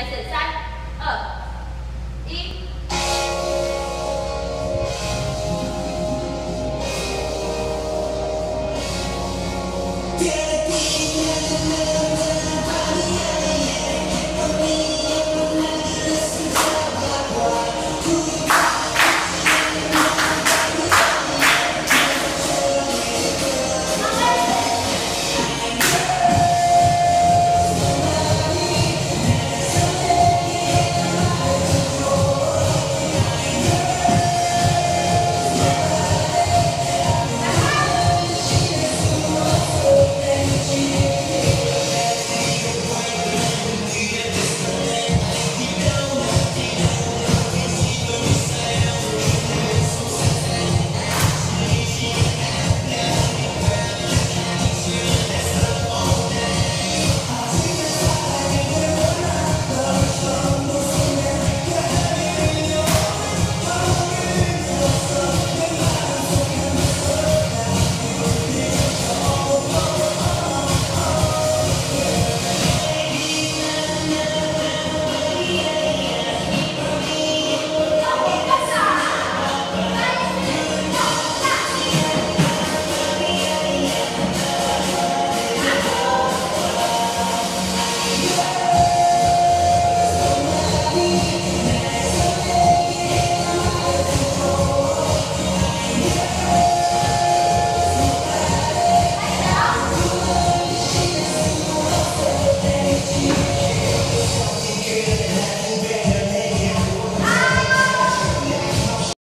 I said,